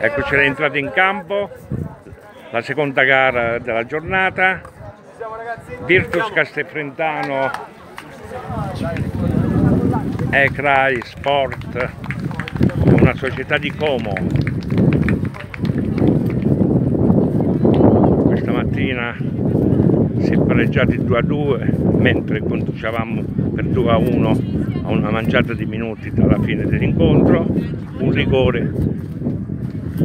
Eccoci rientrati in campo, la seconda gara della giornata, Virtus Castelfrentano, Ecrai Sport, una società di Como. Questa mattina si è pareggiati 2 a 2 mentre conducevamo per 2 a 1 a una mangiata di minuti dalla fine dell'incontro, un rigore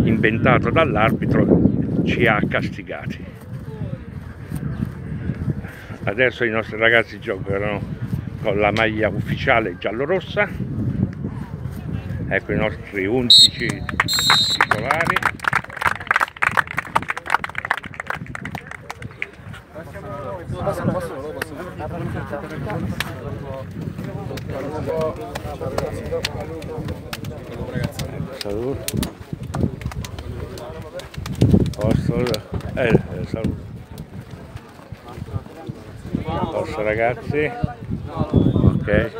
inventato dall'arbitro ci ha castigati. Adesso i nostri ragazzi giocano con la maglia ufficiale giallo-rossa. Ecco i nostri 11 titolari. Saluto. Posto, eh, eh, saluto. Posto ragazzi. Ok.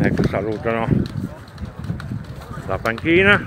Ecco, salutano la panchina.